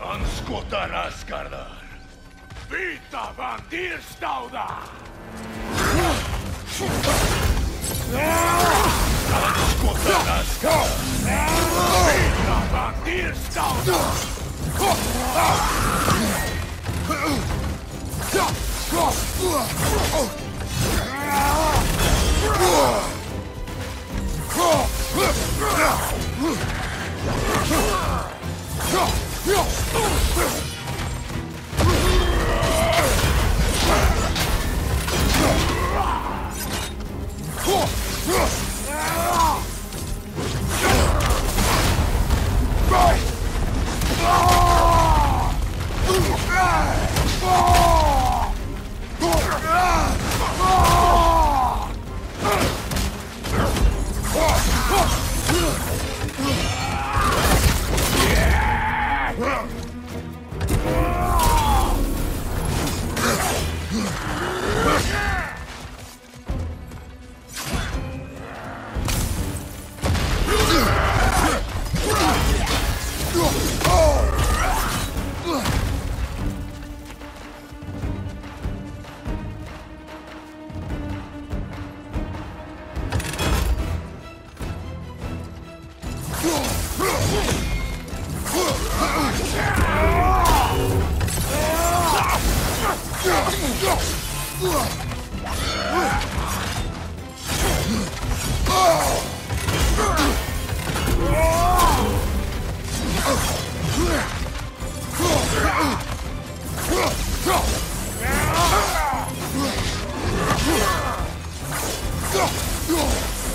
Anskotana skardar! Vita bandyrstauda! Anskotana skardar! Vita bandyrstauda! Oh! Dierstauda! Ah!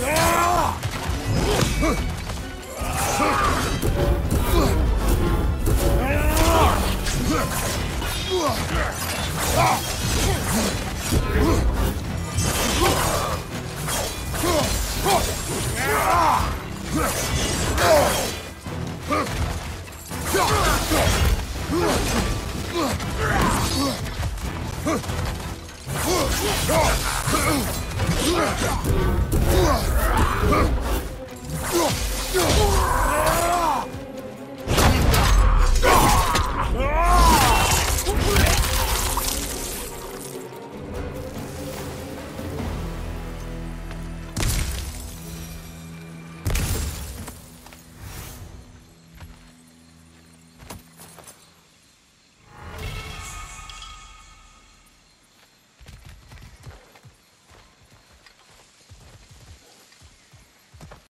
Yeah! Huh!